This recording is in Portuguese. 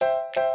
Música